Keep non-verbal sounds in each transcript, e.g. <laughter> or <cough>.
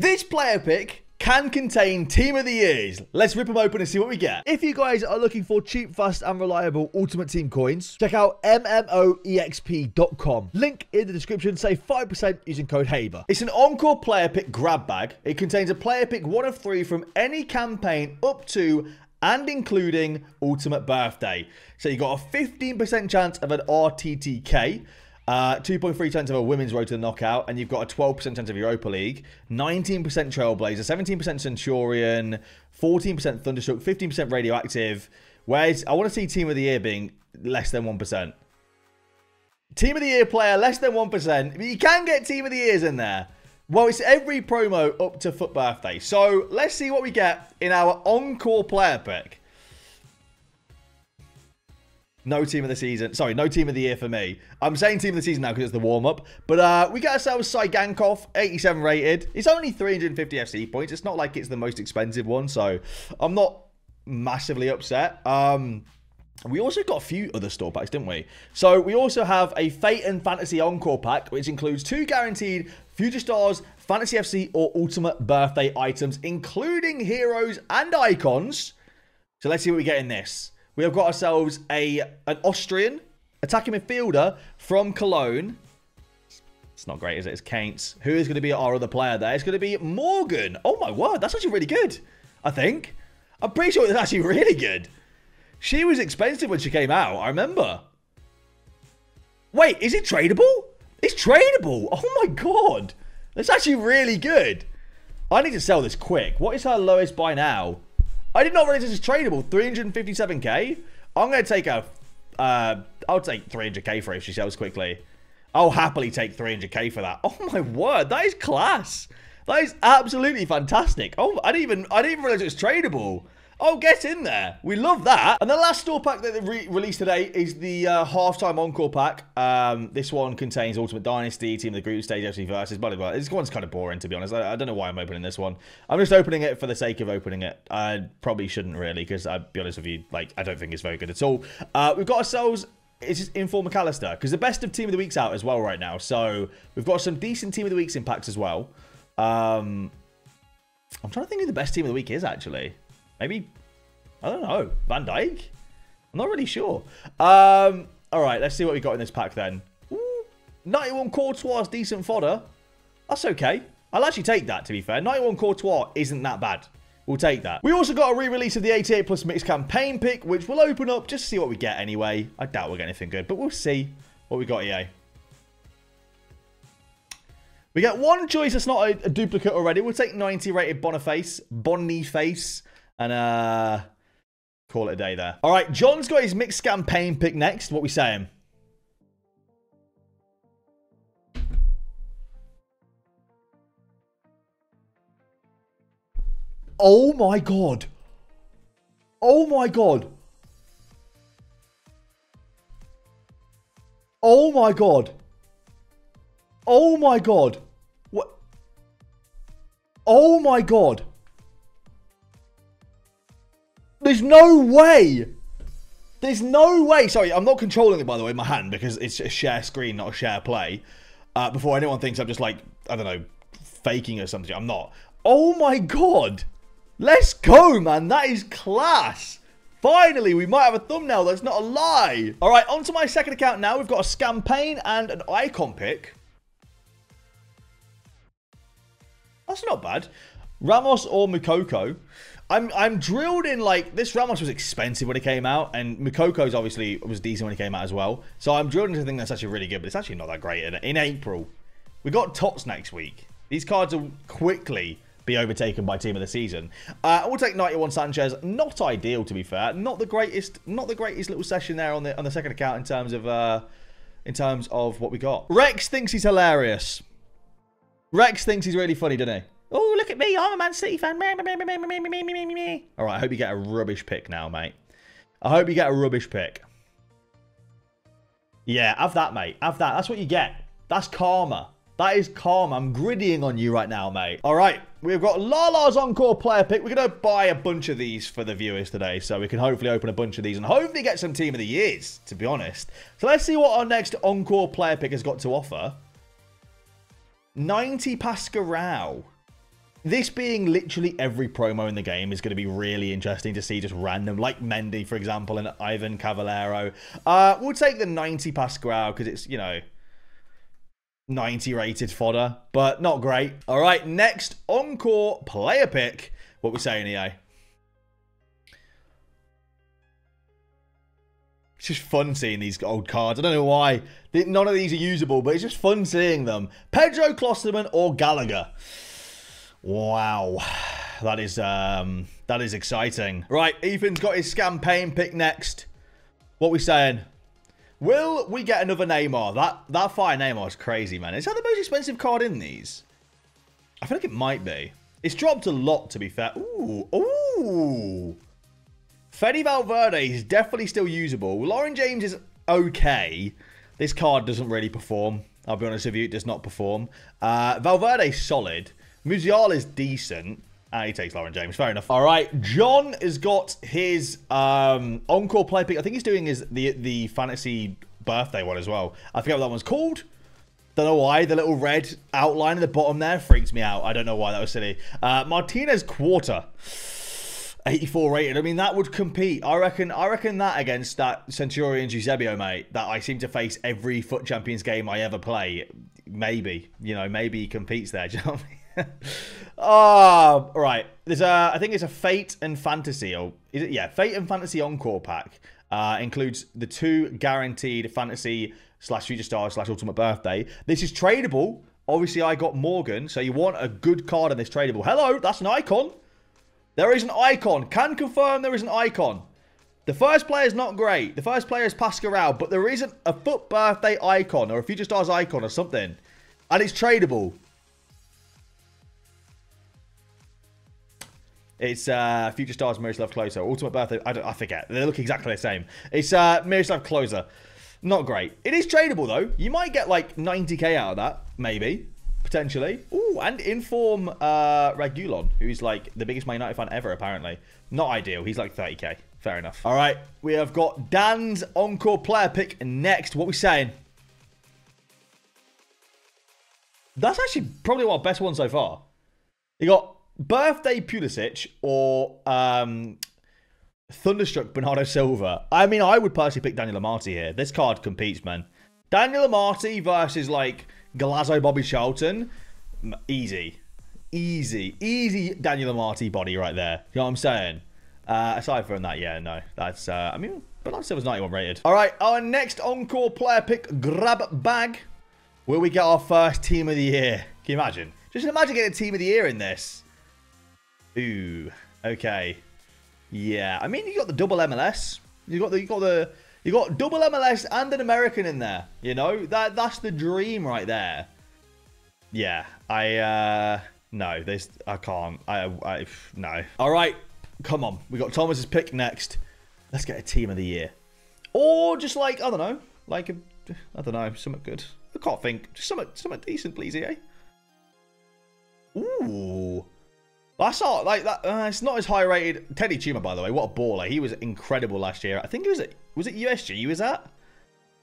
This player pick can contain team of the years. Let's rip them open and see what we get. If you guys are looking for cheap, fast, and reliable Ultimate Team coins, check out MMOEXP.com. Link in the description. Save 5% using code HABER. It's an Encore player pick grab bag. It contains a player pick one of three from any campaign up to and including Ultimate Birthday. So you got a 15% chance of an RTTK. Uh, 2.3 chance of a women's road to the knockout, and you've got a 12% chance of Europa League, 19% Trailblazer, 17% Centurion, 14% Thunderstruck, 15% Radioactive. Whereas I want to see Team of the Year being less than 1%. Team of the Year player, less than 1%. You can get Team of the Years in there. Well, it's every promo up to FUT Birthday. So let's see what we get in our Encore player pick. No team of the season. Sorry, no team of the year for me. I'm saying team of the season now because it's the warm-up. But uh, we got ourselves Tsygankov, 87 rated. It's only 350 FC points. It's not like it's the most expensive one, so I'm not massively upset. Um, we also got a few other store packs, didn't we? So we also have a Fate and Fantasy Encore pack, which includes two guaranteed Future Stars, Fantasy FC, or Ultimate Birthday items, including heroes and icons. So let's see what we get in this we have got ourselves a an Austrian attacking midfielder from Cologne. It's not great, is it? It's Kainz. Who is going to be our other player there? It's going to be Morgan. Oh my word, that's actually really good. I think. I'm pretty sure it's actually really good. She was expensive when she came out. I remember. Wait, is it tradable? It's tradable. Oh my god. That's actually really good. I need to sell this quick. What is her lowest by now? I did not realize this is tradable. 357k. I'm going to take a... Uh, I'll take 300k for it if she sells quickly. I'll happily take 300k for that. Oh my word, that is class. That is absolutely fantastic. Oh, I didn't even I didn't even realize it was tradable. Oh, get in there. We love that. And the last store pack that they re released today is the uh, halftime encore pack. Um, this one contains Ultimate Dynasty, Team of the Group Stage FC versus, blah, blah, blah. This one's kind of boring, to be honest. I, I, don't know why I'm opening this one. I'm just opening it for the sake of opening it. I probably shouldn't really, because I'll be honest with you, like, I don't think it's very good at all. Uh, we've got ourselves it's just Inform McAllister because the best of Team of the Week's out as well right now. So we've got some decent Team of the Week's impacts as well. Um, I'm trying to think who the best Team of the Week is actually. Maybe I don't know. Van Dijk? I'm not really sure. Um, all right, let's see what we got in this pack then. Ooh, 91 Courtois, decent fodder. That's okay. I'll actually take that, to be fair. 91 Courtois isn't that bad. We'll take that. We also got a re-release of the 88 plus mixed campaign pick, which we'll open up just to see what we get anyway. I doubt we'll get anything good, but we'll see what we got here. We get one choice that's not a, a duplicate already. We'll take 90 rated Boniface, Boniface, and uh, Call it a day there. All right, John's got his mixed campaign pick next. What we saying? Oh my god. Oh my god. Oh my god. Oh my god. What? Oh my god. There's no way. There's no way. Sorry, I'm not controlling it, by the way, in my hand because it's a share screen, not a share play. Uh, before anyone thinks I'm just like, I don't know, faking or something. I'm not. Oh my god. Let's go, man. That is class. Finally, we might have a thumbnail. That's not a lie. All right, onto my second account now. We've got a campaign and an icon pick. That's not bad. Ramos or Moukoko. I'm I'm drilled in like this Ramos was expensive when it came out, and Moukoko's obviously was decent when it came out as well. So I'm drilled into think that's actually really good, but it's actually not that great. In, in April, we got Tots next week. These cards will quickly be overtaken by team of the season. Uh, we'll take 91 Sanchez. Not ideal to be fair. Not the greatest. Not the greatest little session there on the on the second account in terms of uh, in terms of what we got. Rex thinks he's hilarious. Rex thinks he's really funny, doesn't he? Oh, look at me. I'm a Man City fan. All right, I hope you get a rubbish pick now, mate. I hope you get a rubbish pick. Yeah, have that, mate. Have that. That's what you get. That's karma. That is karma. I'm griddying on you right now, mate. All right, we've got Lala's Encore player pick. We're going to buy a bunch of these for the viewers today, so we can hopefully open a bunch of these and hopefully get some Team of the Years, to be honest. So let's see what our next Encore player pick has got to offer. 90 Pascal. This being literally every promo in the game is going to be really interesting to see just random, like Mendy, for example, and Ivan Cavallero. Uh, we'll take the 90 Pascal because it's, you know, 90 rated fodder, but not great. All right, next Encore player pick. What we saying, EA? It's just fun seeing these old cards. I don't know why. None of these are usable, but it's just fun seeing them. Pedro Klostermann or Gallagher. Wow. That is um that is exciting. Right, Ethan's got his campaign pick next. What we saying? Will we get another Neymar? That that fire Neymar is crazy, man. Is that the most expensive card in these? I feel like it might be. It's dropped a lot, to be fair. Ooh, ooh. Fede Valverde is definitely still usable. Lauren James is okay. This card doesn't really perform. I'll be honest with you, it does not perform. Uh, Valverde's solid. Musial is decent. Ah, he takes Lauren James. Fair enough. All right, John has got his um, encore play pick. I think he's doing his the the fantasy birthday one as well. I forget what that one's called. Don't know why. The little red outline at the bottom there freaks me out. I don't know why that was silly. Uh, Martinez Quarta. 84 rated. I mean, that would compete. I reckon. I reckon that against that Centurion Eusebio, mate, that I seem to face every FUT Champions game I ever play. Maybe, you know, maybe he competes there. <laughs> Do you know what I mean? Oh, right. There's a, I think it's a Fate and Fantasy, or is it? Yeah, Fate and Fantasy Encore pack. Uh, includes the two guaranteed Fantasy slash Future Stars slash Ultimate Birthday. This is tradable. Obviously, I got Morgan, so you want a good card in this tradable. Hello, that's an icon. There is an icon. Can confirm there is an icon. The first player is not great. The first player is Pascal, but there isn't a FUT birthday icon or a Future Stars icon or something. And it's tradable. It's uh, Future Stars Miroslav Klose. Ultimate Birthday. I, I forget. They look exactly the same. It's uh, Miroslav Klose. Not great. It is tradable, though. You might get like 90k out of that. Maybe. Potentially. Ooh, and Inform uh, Reguilon, who's like the biggest Man United fan ever, apparently. Not ideal. He's like 30k. Fair enough. All right. We have got Dan's Encore player pick next. What we saying? That's actually probably our best one so far. You got birthday Pulisic or um, Thunderstruck Bernardo Silva. I mean, I would personally pick Daniel Amartey here. This card competes, man. Daniel Amartey versus like Golazo Bobby Charlton. Easy. Easy. Easy Daniel Amartey body right there. You know what I'm saying? Uh, aside from that, yeah, no. That's, uh, I mean, Bernardo Silva's 91 rated. All right, our next Encore player pick, grab bag. Will we get our first team of the year? Can you imagine? Just imagine getting a team of the year in this. Ooh, okay. Yeah, I mean you got the double MLS. You got the you got the you got double MLS and an American in there. You know that that's the dream right there. Yeah, I uh no, this I can't. I I no. All right, come on. We got Thomas's pick next. Let's get a team of the year, or just like I don't know, like a I don't know, something good. I can't think. Just something something decent, please, eh? I saw like that. Uh, it's not as high rated. Teddy Teuma, by the way, what a baller! He was incredible last year. I think it was at was it USG he was at.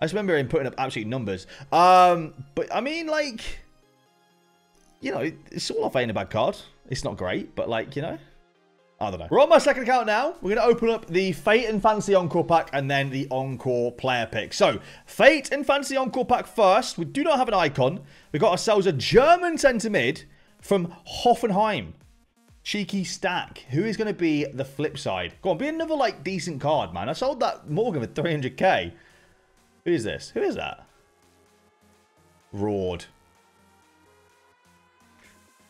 I just remember him putting up absolute numbers. Um, but I mean, like, you know, it's all off ain't a bad card. It's not great, but like, you know, I don't know. We're on my second account now. We're going to open up the Fate and Fantasy Encore pack and then the Encore player pick. So, Fate and Fantasy Encore pack first. We do not have an icon. We got ourselves a German centre mid from Hoffenheim. Cheeky stack. Who is going to be the flip side? Go on, be another, like, decent card, man. I sold that Morgan for 300k. Who is this? Who is that? Roord.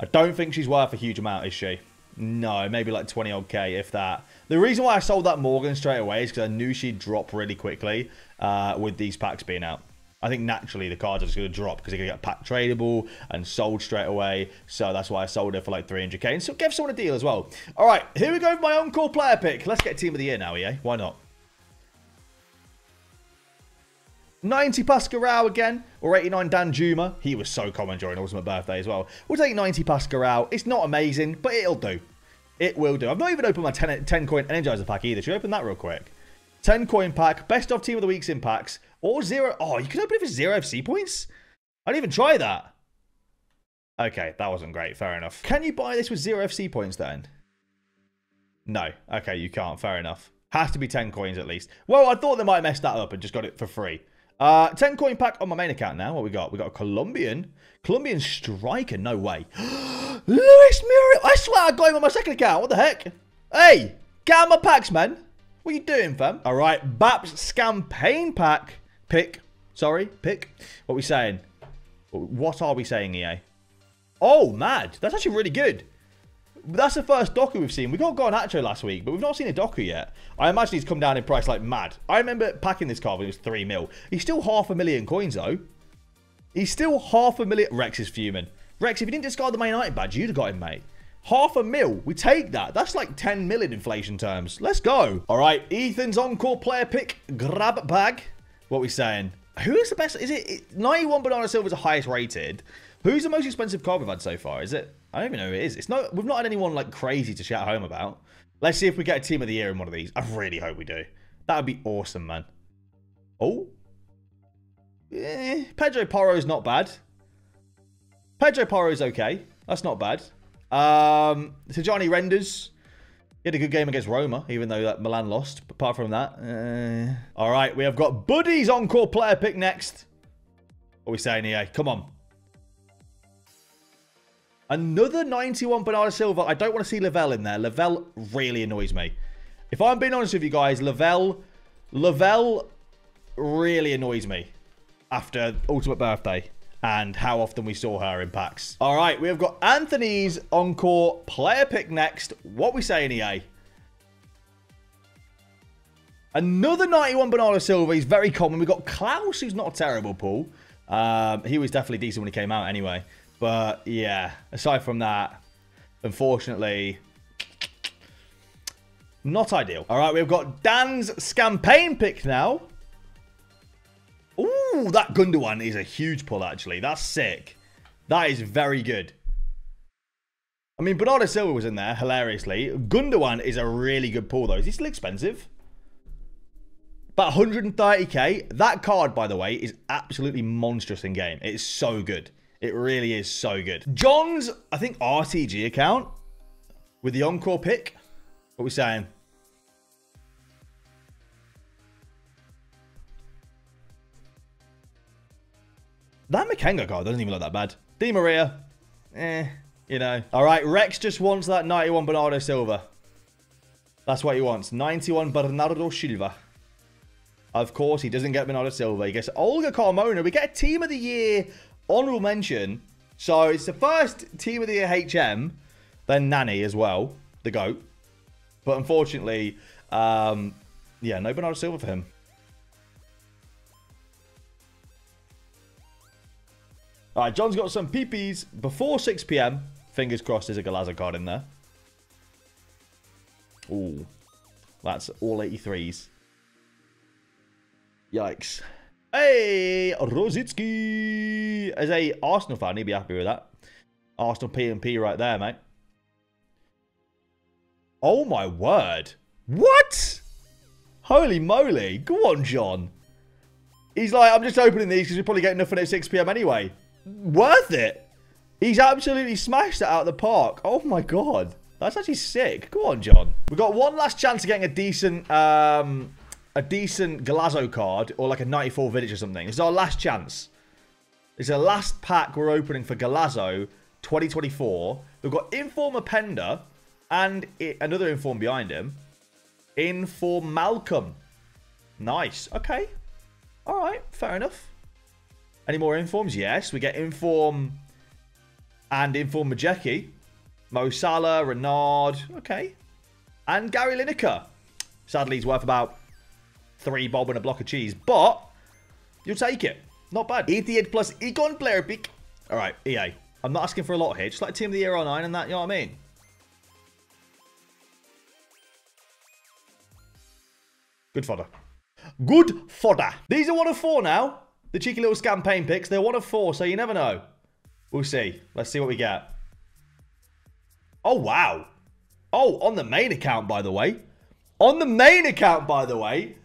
I don't think she's worth a huge amount, is she? No, maybe like 20 odd K, if that. The reason why I sold that Morgan straight away is because I knew she'd drop really quickly uh, with these packs being out. I think naturally the cards are just going to drop because they're going to get pack tradable and sold straight away. So that's why I sold it for like 300k. And so give someone a deal as well. All right, here we go with my encore player pick. Let's get team of the year now, yeah? Why not? 90 Pascal again, or 89 Danjuma. He was so common during Ultimate Birthday as well. We'll take 90 Pascal. It's not amazing, but it'll do. It will do. I've not even opened my 10, 10 coin Energizer pack either. Should we open that real quick? 10 coin pack, best of team of the week's impacts. Or zero. Oh, you can open it for zero FC points? I didn't even try that. Okay, that wasn't great. Fair enough. Can you buy this with zero FC points then? No. Okay, you can't. Fair enough. Has to be 10 coins at least. Well, I thought they might messed that up and just got it for free. Uh, 10 coin pack on my main account now. What we got? We got a Colombian. Colombian striker. No way. <gasps> Luis Muriel. I swear I got him on my second account. What the heck? Hey, get my packs, man. What are you doing, fam? All right, Baps campaign pack. Pick. Sorry, pick. What are we saying? What are we saying, EA? Oh, mad. That's actually really good. That's the first Doku we've seen. We got Garnacho last week, but we've not seen a Doku yet. I imagine he's come down in price like mad. I remember packing this card when it was 3 mil. He's still half a million coins, though. He's still half a million. Rex is fuming. Rex, if you didn't discard the Man United badge, you'd have got him, mate. Half a mil. We take that. That's like 10 million inflation terms. Let's go. All right. Ethan's encore player pick. Grab bag. What we saying? Who is the best? Is it 91 Banana Silva is the highest rated? Who's the most expensive card we've had so far? Is it? I don't even know who it is. It's not. We've not had anyone like crazy to shout home about. Let's see if we get a team of the year in one of these. I really hope we do. That would be awesome, man. Oh. Eh, Pedro Porro's not bad. Pedro Porro's okay. That's not bad. Um, Johnny Reijnders. He had a good game against Roma, even though that Milan lost. But apart from that, uh... all right, we have got Buddy's encore player pick next. What are we saying here? Come on. Another 91 Bernardo Silva. I don't want to see Lavelle in there. Lavelle really annoys me. If I'm being honest with you guys, Lavelle, Lavelle really annoys me after Ultimate Birthday and how often we saw her in packs. All right, we have got Anthony's Encore player pick next. What we saying, EA? Another 91 Bernardo Silva. He's very common. We've got Klaus, who's not a terrible pull. Um, he was definitely decent when he came out anyway. But yeah, aside from that, unfortunately, not ideal. All right, we've got Dan's campaign pick now. Ooh, that Gundogan is a huge pull, actually. That's sick. That is very good. I mean, Bernardo Silva was in there, hilariously. Gundogan is a really good pull, though. Is he still expensive? About 130k. That card, by the way, is absolutely monstrous in game. It is so good. It really is so good. John's, I think, RTG account with the Encore pick. What are we saying? That Makenga card doesn't even look that bad. Di Maria, eh, you know. All right, Rex just wants that 91 Bernardo Silva. That's what he wants. 91 Bernardo Silva. Of course, he doesn't get Bernardo Silva. He gets Olga Carmona. We get a Team of the Year honorable mention. So it's the first Team of the Year HM, then Nani as well, the GOAT. But unfortunately, um, yeah, no Bernardo Silva for him. All right, John's got some PPs before 6 p.m. Fingers crossed there's a Golazo card in there. Ooh, that's all 83s. Yikes. Hey, Rosicky! As a Arsenal fan, he'd be happy with that. Arsenal P and P right there, mate. Oh my word. What? Holy moly. Go on, John. He's like, I'm just opening these because we're probably get nothing at 6pm anyway worth it. He's absolutely smashed it out of the park. Oh my god. That's actually sick. Go on, John. We've got one last chance of getting a decent um, a decent Golazo card or like a 94 village or something. This is our last chance. It's the last pack we're opening for Golazo 2024. We've got Inform Openda and it, another Inform behind him. Inform Malcolm. Nice. Okay. All right. Fair enough. Any more informs? Yes. We get inform and inform Majeki. Mo Salah, Renard. Okay. And Gary Lineker. Sadly, he's worth about three bob and a block of cheese. But you'll take it. Not bad. 88 plus Encore player pick. All right, EA. I'm not asking for a lot here. Just like Team of the Year 09 and that, you know what I mean? Good fodder. Good fodder. These are one of four now. The cheeky little campaign picks. They're one of four, so you never know. We'll see. Let's see what we get. Oh, wow. Oh, on the main account, by the way. On the main account, by the way.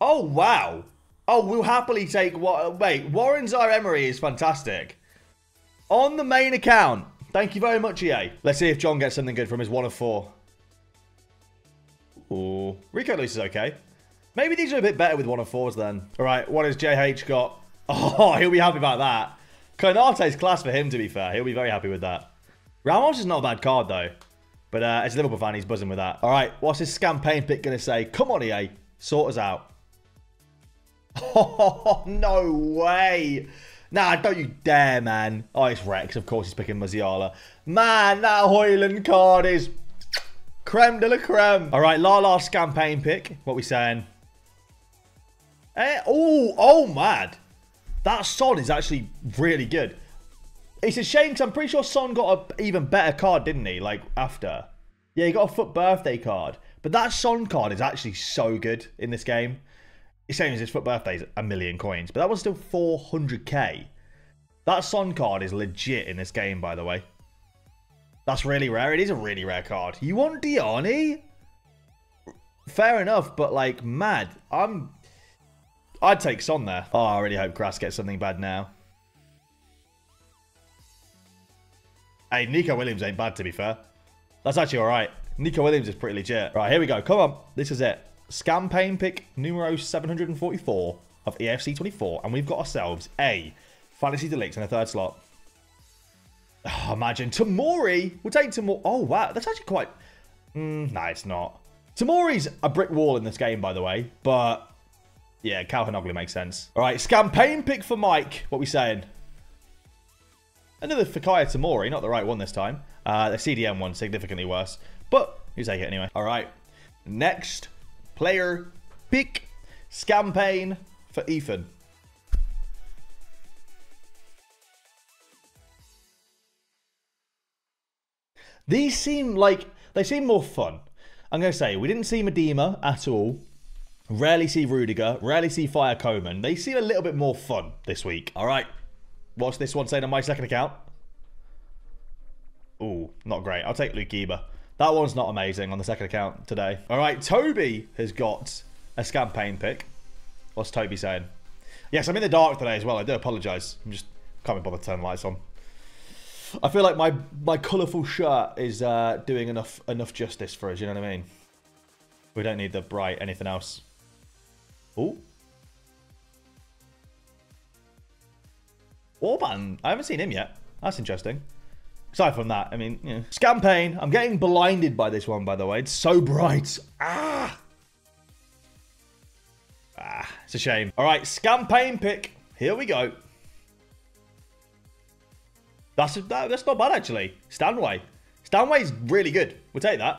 Oh, wow. Oh, we'll happily take what. Wait, Warren Zaire Emery is fantastic. On the main account. Thank you very much, EA. Let's see if John gets something good from his one of four. Ooh. Rico Lewis is okay. Maybe these are a bit better with one of fours then. All right, what has JH got? Oh, <laughs> he'll be happy about that. Konate's class for him, to be fair. He'll be very happy with that. Ramos is not a bad card, though. But uh, as a Liverpool fan, he's buzzing with that. All right, what's his campaign pick going to say? Come on, EA. Sort us out. Oh, <laughs> no way. Nah, don't you dare, man. Oh, it's Rex. Of course he's picking Musiala. Man, that Højlund card is creme de la creme. All right, Lala's campaign pick. What we saying? Eh, oh, oh, mad. That Son is actually really good. It's a shame because I'm pretty sure Son got an even better card, didn't he? Like, after. Yeah, he got a FUT birthday card. But that Son card is actually so good in this game. It's same as his FUT birthday is a million coins, but that was still 400k. That Son card is legit in this game, by the way. That's really rare. It is a really rare card. You want Diani? Fair enough, but like, mad. I'm I'd take Son there. Oh, I really hope Grass gets something bad now. Hey, Nico Williams ain't bad, to be fair. That's actually all right. Nico Williams is pretty legit. Right, here we go. Come on. This is it. Campaign pick numero 744 of EFC 24. And we've got ourselves a Fantasy De in the third slot. Oh, <sighs> imagine. Tomori. We'll take Tomori. Oh, wow. That's actually quite... Mm, nah, it's not. Tomori's a brick wall in this game, by the way. But yeah, Calhanoglu makes sense. All right, campaign pick for Mike. What we saying? Another Fikayo Tomori, not the right one this time. Uh, the CDM one, significantly worse. But you take it anyway. All right, next player pick. Campaign for Ethan. These seem like, they seem more fun. I'm going to say, we didn't see Medema at all. Rarely see Rudiger. Rarely see Fire Coman. They seem a little bit more fun this week. All right. What's this one saying on my second account? Ooh, not great. I'll take Lukeba. That one's not amazing on the second account today. All right, Toby has got a campaign pick. What's Toby saying? Yes, I'm in the dark today as well. I do apologise. I'm just can't be bothered to turn the lights on. I feel like my my colourful shirt is uh, doing enough enough justice for us. You know what I mean? We don't need the bright anything else. Oh. Orban. I haven't seen him yet. That's interesting. Aside from that, I mean, you know. Scampaign. I'm getting blinded by this one, by the way. It's so bright. Ah. Ah, it's a shame. All right, Scampaign pick. Here we go. That's that, that's not bad, actually. Stanway. Stanway's really good. We'll take that.